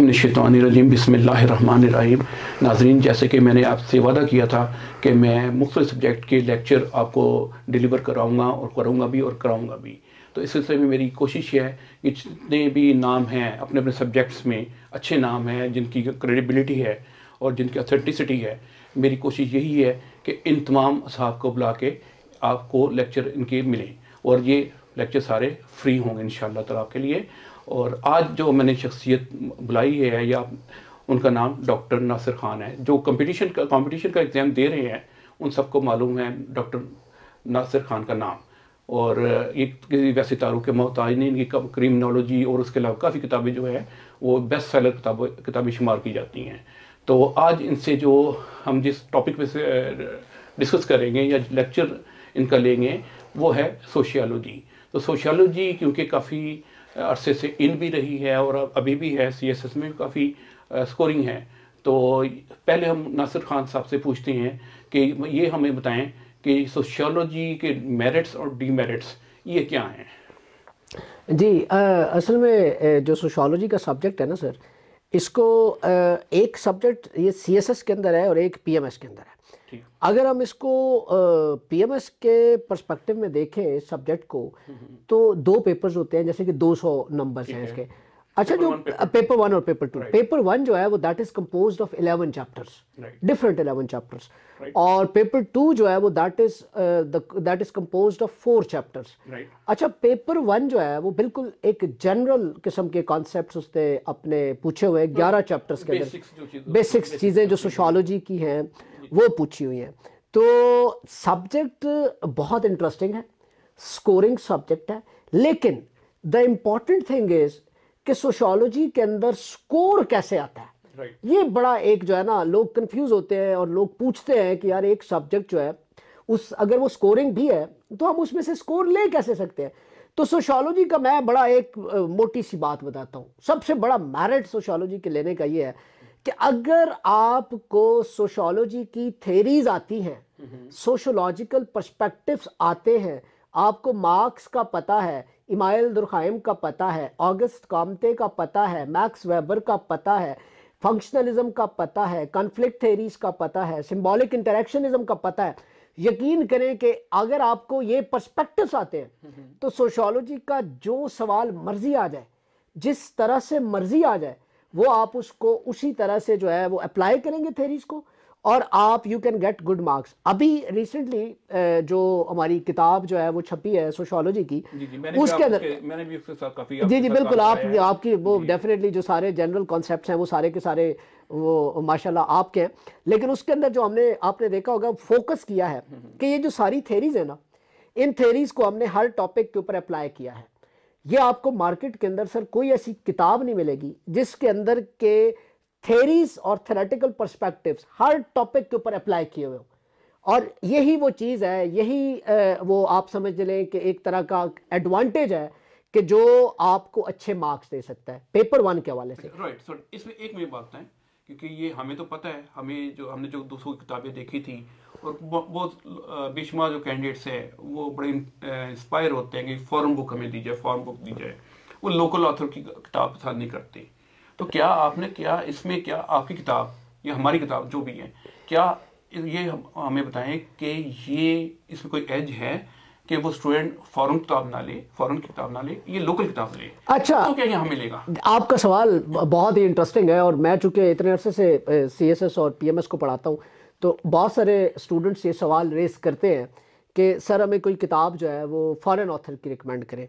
बसमीम नाजरीन, जैसे कि मैंने आपसे वादा किया था कि मैं मुख्त सब्जेक्ट के लेक्चर आपको डिलीवर कराऊँगा और करूँगा भी और कराऊँगा भी। तो इस सिलसिले में मेरी कोशिश है कि जितने भी नाम हैं, अपने अपने सब्जेक्ट्स में अच्छे नाम हैं, जिनकी क्रेडिबिलिटी है और जिनकी अथेंटिसिटी है, मेरी कोशिश यही है कि इन तमाम साहब को बुला के आपको लेक्चर इनके मिलें और ये लेक्चर सारे फ्री होंगे इन ताला आपके लिए। और आज जो मैंने शख्सियत बुलाई है, या उनका नाम डॉक्टर नासिर खान है, जो कंपटीशन का कंपटीशन का एग्ज़ाम दे रहे हैं, उन सबको मालूम है डॉक्टर नासिर खान का नाम। और ये किसी वैसे तारुक के मोहताज ने इनकी क्रिमिनोलॉजी और उसके अलावा काफ़ी किताबें जो है, वो बेस्ट सेलर किताबें किताबें शुमार की जाती हैं। तो आज इनसे जो हम जिस टॉपिक पे से डिस्कस करेंगे, या लेक्चर इनका लेंगे, वो है सोशियोलॉजी तो सोशियोलॉजी क्योंकि काफ़ी अरसे से इन भी रही है और अभी भी है सी एस एस में काफ़ी स्कोरिंग है। तो पहले हम नासिर खान साहब से पूछते हैं कि ये हमें बताएँ कि सोशियोलॉजी के मेरिट्स और डीमेरिट्स ये क्या हैं? जी आ, असल में जो सोशोलॉजी का सब्जेक्ट है ना सर इसको आ, एक सब्जेक्ट ये सीएसएस के अंदर है और एक पीएमएस के अंदर है। अगर हम इसको पीएमएस के पर्सपेक्टिव में देखें सब्जेक्ट को हम्म, हम्म। तो दो पेपर्स होते हैं जैसे कि 200 नंबर्स हैं इसके। अच्छा जो पेपर वन और पेपर टू पेपर वन जो है वो that is composed of eleven chapters different eleven chapters और पेपर टू जो है वो that is that is composed of four chapters अच्छा पेपर वन जो है वो बिल्कुल एक जनरल किस्म के कॉन्सेप्ट उसने अपने पूछे हुए ग्यारह चैप्टर्स के अंदर। बेसिक्स चीज़ें जो सोशोलॉजी की हैं। वो पूछी हुई है। तो सब्जेक्ट बहुत इंटरेस्टिंग है स्कोरिंग सब्जेक्ट है लेकिन द इंपॉर्टेंट थिंग इज़ कि सोशोलॉजी के अंदर स्कोर कैसे आता है। Right. ये बड़ा एक जो है ना लोग कंफ्यूज होते हैं और लोग पूछते हैं कि यार एक सब्जेक्ट जो है उस अगर वो स्कोरिंग भी है तो हम उसमें से स्कोर ले कैसे सकते हैं? तो सोशोलॉजी का मैं बड़ा एक मोटी सी बात बताता हूँ। सबसे बड़ा मैरिट सोशोलॉजी के लेने का ये है कि अगर आपको सोशोलॉजी की थेरीज आती हैं सोशोलॉजिकल पर्सपेक्टिव्स आते हैं आपको मार्क्स का पता है इमाइल दुरखाइम का पता है ऑगस्ट कामते का पता है मैक्स वेबर का पता है फंक्शनलिज्म का पता है कॉन्फ्लिक्ट थेरीज का पता है सिंबॉलिक इंटरेक्शनिज्म का पता है। यकीन करें कि अगर आपको ये पर्सपेक्टिव्स आते हैं तो सोशोलॉजी का जो सवाल मर्ज़ी आ जाए जिस तरह से मर्ज़ी आ जाए वो आप उसको उसी तरह से जो है वो अप्लाई करेंगे थेरीज को और आप you can get good marks अभी रिसेंटली जो हमारी किताब जो है वो छपी है सोशोलॉजी की जी जी, मैंने उसके अंदर मैंने भी उसके साथ काफ़ी जी जी बिल्कुल आप आपकी वो डेफिनेटली जो सारे जनरल कॉन्सेप्ट हैं वो सारे के सारे वो माशाल्लाह आपके हैं। लेकिन उसके अंदर जो हमने आपने देखा होगा फोकस किया है हम्म, हम्म। कि ये जो सारी थेरीज है ना इन थेरीज को हमने हर टॉपिक के ऊपर अप्लाई किया है। ये आपको मार्केट के अंदर सर कोई ऐसी किताब नहीं मिलेगी, जिसके अंदर के थेरीज और थेरेटिकल परस्पेक्टिव्स हर टॉपिक के ऊपर अप्लाई किए हुए और यही वो चीज़ है, यही वो आप समझ लें कि एक तरह का एडवांटेज है कि जो आपको अच्छे मार्क्स दे सकता है पेपर वन के हवाले से। राइट सर इसमें एक मेरी बात है, क्योंकि ये हमें तो पता है, हमें जो, हमने जो दूसरों किताबें देखी थी और बहुत बेशुमार जो कैंडिडेट्स है वो बड़े इंस्पायर होते हैं कि फॉरन बुक हमें दी जाए फॉरन बुक दी जाए वो लोकल ऑथर की किताब पसंद नहीं करते। तो क्या आपने क्या इसमें क्या आपकी किताब या हमारी किताब जो भी है क्या ये हम हमें बताएँ कि ये इसमें कोई एज है कि वो स्टूडेंट फॉरन किताब ना ले फॉरन किताब ना ले ये लोकल किताब ले? अच्छा। तो क्या यहाँ मिलेगा? आपका सवाल बहुत ही इंटरेस्टिंग है और मैं चूँकि इतने अरसे से सी एस एस और पी एम एस को पढ़ाता हूँ तो बहुत सारे स्टूडेंट्स ये सवाल रेस करते हैं कि, सर, हमें कोई किताब जो है वो फॉरेन ऑथर की रिकमेंड करें।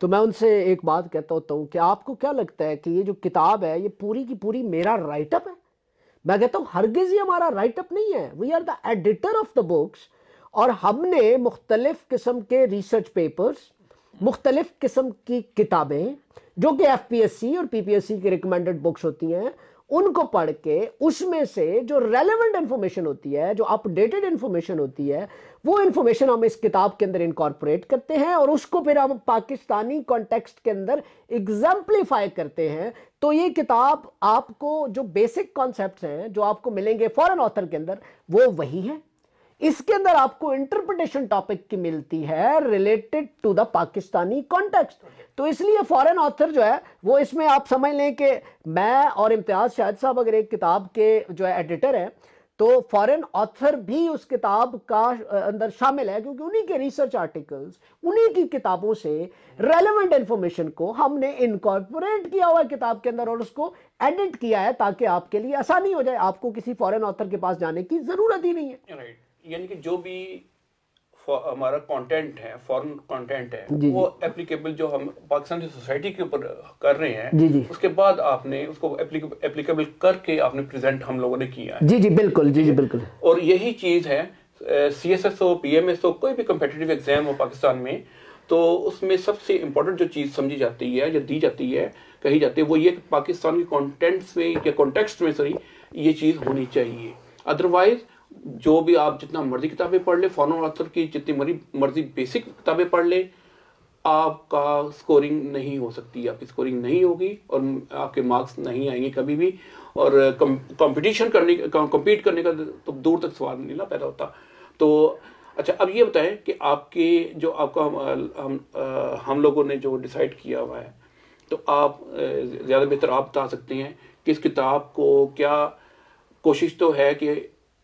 तो मैं उनसे एक बात कहता होता हूँ कि आपको क्या लगता है कि ये जो किताब है, ये पूरी की पूरी मेरा राइटअप है? मैं कहता हूँ, हरगिज़ ये हमारा राइटअप नहीं है। We are the editor of the books और हमने मुख्तलिफ़ किस्म के रिसर्च पेपर्स मुख्तलिफ़ किस्म की किताबें, जो कि एफ़ पी एस सी और पी पी एस सी की रिकमेंडेड बुक्स होती हैं उनको पढ़ के उसमें से जो रेलेवेंट इंफॉर्मेशन होती है, जो अपडेटेड इंफॉर्मेशन होती है, वो इंफॉर्मेशन हम इस किताब के अंदर इनकॉर्पोरेट करते हैं और उसको फिर हम पाकिस्तानी कॉन्टेक्स्ट के अंदर एग्जाम्प्लीफाई करते हैं। तो ये किताब आपको जो बेसिक कॉन्सेप्ट हैं, जो आपको मिलेंगे फॉरेन ऑथर के अंदर, वो वही है। इसके अंदर आपको इंटरप्रिटेशन टॉपिक की मिलती है related to the Pakistani context तो इसलिए फॉरेन ऑथर जो है, वो इसमें आप समझ लें कि मैं और इम्तियाज़ शाहिद साहब अगर एक किताब के जो है एडिटर हैं तो फॉरेन ऑथर भी उस किताब का अंदर शामिल है, क्योंकि उन्हीं के रिसर्च आर्टिकल्स उन्हीं की किताबों से रेलेवेंट इंफॉर्मेशन को हमने इनकॉर्पोरेट किया हुआ है किताब के अंदर और उसको एडिट किया है ताकि आपके लिए आसानी हो जाए। आपको किसी फॉरेन ऑथर के पास जाने की ज़रूरत ही नहीं है। राइट यानी कि जो भी हमारा कंटेंट है फॉरेन कंटेंट है जी, वो एप्लीकेबल जो हम पाकिस्तान की सोसाइटी के ऊपर कर रहे हैं जी जी। उसके बाद आपने उसको एप्लीकेबल करके आपने प्रेजेंट हम लोगों ने किया है। जी जी बिल्कुल जी जी बिल्कुल। और यही चीज़ है सी एस एस हो पी एम एस हो कोई भी कम्पिटेटिव एग्ज़ाम हो पाकिस्तान में तो उसमें सबसे इम्पोर्टेंट जो चीज़ समझी जाती है या दी जाती है कही जाती है वो ये पाकिस्तान के कॉन्टेंट्स में या कॉन्टेक्स्ट में सॉरी ये चीज़ होनी चाहिए। अदरवाइज़ जो भी आप जितना मर्ज़ी किताबें पढ़ ले फॉरन ऑथर की जितनी मर्ज़ी मर्ज़ी बेसिक किताबें पढ़ ले आपका स्कोरिंग नहीं हो सकती आपकी स्कोरिंग नहीं होगी और आपके मार्क्स नहीं आएँगे कभी भी और कंपटीशन करने कम्पीट करने का तो दूर तक सवाल नहीं ना पैदा होता। तो अच्छा अब ये बताएँ कि आपके जो आपका हम हम, हम लोगों ने जो डिसाइड किया हुआ है तो आप ज़्यादा बेहतर आप बता सकते हैं कि इस किताब को क्या कोशिश तो है कि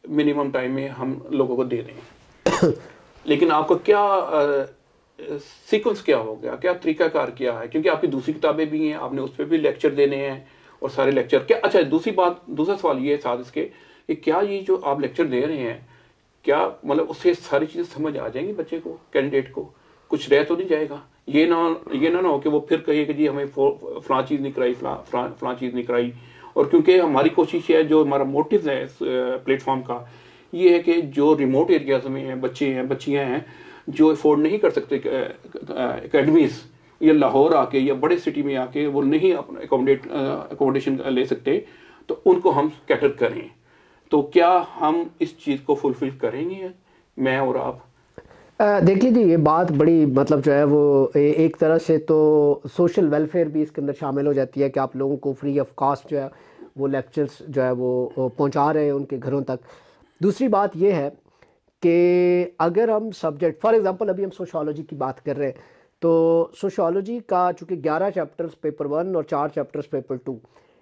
मिनिमम टाइम में हम लोगों को दे दें लेकिन आपको क्या सीक्वेंस क्या हो गया? क्या तरीकाकार क्या है? क्योंकि आपकी दूसरी किताबें भी हैं, आपने उस पर भी लेक्चर देने हैं और सारे लेक्चर क्या अच्छा दूसरी बात, दूसरा सवाल ये है साथ इसके कि क्या ये जो आप लेक्चर दे रहे हैं, क्या मतलब उससे सारी चीज़ें समझ आ जाएँगी बच्चे को कैंडिडेट को? कुछ रह तो नहीं जाएगा। ये ना ये ना ना हो कि वो फिर कहे कि जी हमें फला चीज़ नहीं कराई फला फला चीज़ नहीं कराई। और क्योंकि हमारी कोशिश है, जो हमारा मोटिव है इस प्लेटफॉर्म का, ये है कि जो रिमोट एरियाज़ में हैं, बच्चे हैं, बच्चियाँ हैं, जो अफोर्ड नहीं कर सकते अकेडमीज या लाहौर आके, या बड़े सिटी में आके वो नहीं अपना एकोमोडेट अकोमोडेशन ले सकते तो उनको हम कैटर करें। तो क्या हम इस चीज़ को फुलफिल करेंगे? मैं और आप देख लीजिए ये बात बड़ी मतलब जो है वो ए, एक तरह से तो सोशल वेलफेयर भी इसके अंदर शामिल हो जाती है कि आप लोगों को फ्री ऑफ़ कॉस्ट जो है वो लेक्चर्स जो है वो पहुँचा रहे हैं उनके घरों तक। दूसरी बात ये है कि अगर हम सब्जेक्ट फॉर एग्जांपल अभी हम सोशोलॉजी की बात कर रहे हैं तो सोशोलॉजी का चूँकि ग्यारह चैप्टर्स पेपर वन और चार chapters paper two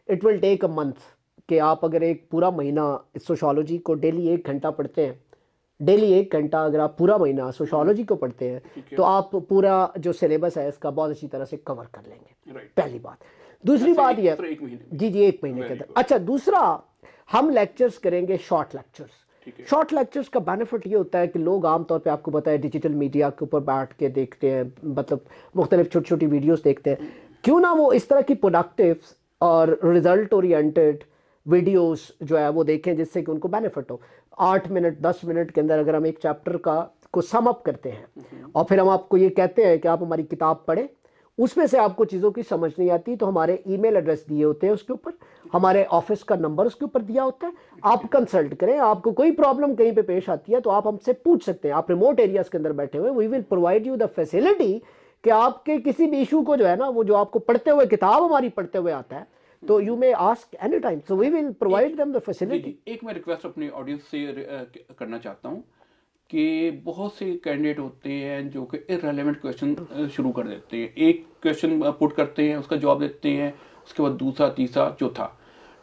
it will take a month कि आप अगर एक पूरा महीना सोशोलॉजी को डेली एक घंटा पढ़ते हैं डेली एक घंटा अगर आप पूरा महीना सोशोलॉजी को पढ़ते हैं तो आप पूरा जो सिलेबस है इसका बहुत अच्छी तरह से कवर कर लेंगे। पहली बात। दूसरी बात यह जी जी एक महीने के अंदर। अच्छा दूसरा हम लेक्चर्स करेंगे शॉर्ट लेक्चर्स शॉर्ट लेक्चर्स का बेनिफिट ये होता है कि लोग आमतौर पे आपको पता है डिजिटल मीडिया के ऊपर बैठ के देखते हैं मतलब मुख्तलिफ़ छोटी छोटी वीडियोस देखते हैं। क्यों ना वो इस तरह की प्रोडक्टिव और रिज़ल्ट ओरिएंटेड वीडियोस जो है वो देखें जिससे कि उनको बेनिफिट हो। आठ मिनट, दस मिनट के अंदर अगर हम एक चैप्टर का, को सम अप करते हैं और फिर हम आपको ये कहते हैं कि आप हमारी किताब पढ़ें, उसमें से आपको चीज़ों की समझ नहीं आती तो हमारे ईमेल एड्रेस दिए होते हैं उसके ऊपर, हमारे ऑफ़िस का नंबर उसके ऊपर दिया होता है, आप कंसल्ट करें, आपको कोई प्रॉब्लम कहीं पे पेश आती है तो आप हमसे पूछ सकते हैं, आप रिमोट एरियाज़ के अंदर बैठे हुए we will provide you the facility कि आपके किसी भी इशू को जो है ना, वो जो आपको पढ़ते हुए किताब हमारी पढ़ते हुए आता है तो you may ask any time so we will provide them the facility एक मैं रिक्वेस्ट अपने ऑडियंस से करना चाहता हूँ कि बहुत से कैंडिडेट होते हैं जो कि इरेलीवेंट क्वेश्चन शुरू कर देते हैं। एक क्वेश्चन पुट करते हैं उसका जवाब देते हैं उसके बाद दूसरा तीसरा चौथा।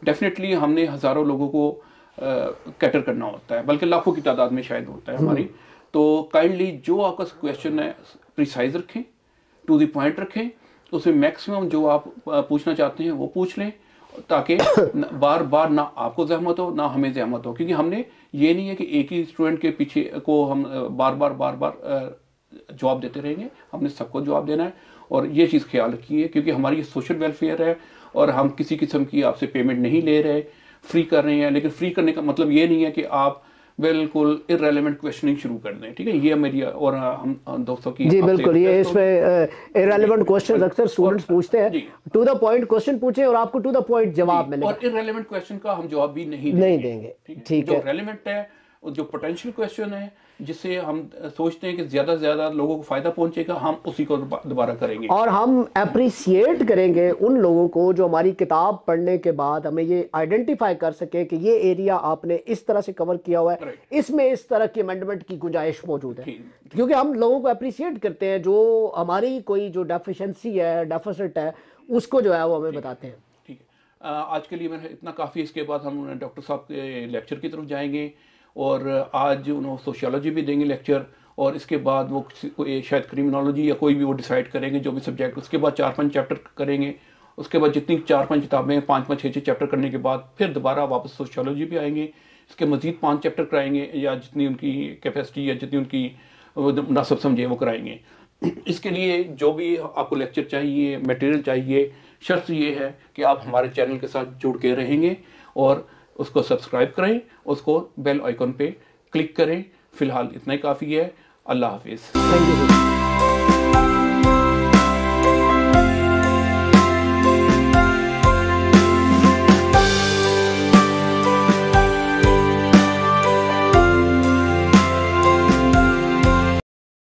डेफिनेटली हमने हज़ारों लोगों को कैटर करना होता है बल्कि लाखों की तादाद में शायद होता है हमारी। तो काइंडली जो आपका क्वेश्चन है प्रिसाइज रखें टू द पॉइंट रखें उसमें मैक्सिमम जो आप पूछना चाहते हैं, वो पूछ लें, ताकि बार बार ना आपको जहमत हो, ना हमें जहमत हो। क्योंकि हमने ये नहीं है कि एक ही स्टूडेंट के पीछे को हम बार बार बार बार जवाब देते रहेंगे। हमने सबको जवाब देना है और ये चीज़ ख्याल रखिए, क्योंकि हमारी सोशल वेलफेयर है और हम किसी किस्म की आपसे पेमेंट नहीं ले रहे फ्री कर रहे हैं। लेकिन फ्री करने का मतलब ये नहीं है कि आप बिल्कुल इरेलीवेंट क्वेश्चनिंग शुरू कर दें ठीक है? ये मेरी और हम दोस्तों की जी बिल्कुल ये इसमें इरेलीवेंट क्वेश्चन अक्सर स्टूडेंट्स पूछते हैं। टू द पॉइंट क्वेश्चन पूछे और आपको टू द पॉइंट जवाब मिले और इरेलीवेंट क्वेश्चन का हम जवाब भी नहीं नहीं देंगे ठीक है? रेलिवेंट है जो पोटेंशियल क्वेश्चन है जिससे हम सोचते हैं कि ज़्यादा से ज़्यादा लोगों को फ़ायदा पहुंचेगा हम उसी को दोबारा करेंगे। और हम अप्रिसिएट करेंगे उन लोगों को जो हमारी किताब पढ़ने के बाद हमें ये आइडेंटिफाई कर सके कि ये एरिया आपने इस तरह से कवर किया हुआ है। इसमें इस तरह की अमेंडमेंट की गुंजाइश मौजूद है। क्योंकि हम लोगों को अप्रिसिएट करते हैं जो हमारी कोई जो डेफिशेंसी है डेफिसिट है उसको जो है वो हमें बताते हैं। ठीक है। आज के लिए मैंने इतना काफ़ी इसके बाद हम डॉक्टर साहब के लेक्चर की तरफ़ जाएँगे। और आज उन्होंने सोशियोलॉजी भी देंगे लेक्चर और इसके बाद वो शायद क्रिमिनोलॉजी या कोई भी वो डिसाइड करेंगे जो भी सब्जेक्ट उसके बाद चार पाँच चैप्टर करेंगे, उसके बाद जितनी चार पाँच किताबें पाँच पाँच छः छः चैप्टर करने के बाद फिर दोबारा वापस सोशियोलॉजी भी आएँगे। इसके मजीद पाँच चैप्टर कराएँगे, या जितनी उनकी कैपेसिटी या जितनी उनकी मुनासब समझे, वो कराएँगे। इसके लिए जो भी आपको लेक्चर चाहिए मटेरियल चाहिए, शर्त ये है कि आप हमारे चैनल के साथ जुड़ के रहेंगे, और उसको सब्सक्राइब करें, उसको बेल आइकन पे क्लिक करें। फ़िलहाल इतना ही काफ़ी है। अल्लाह हाफिज़। Thank you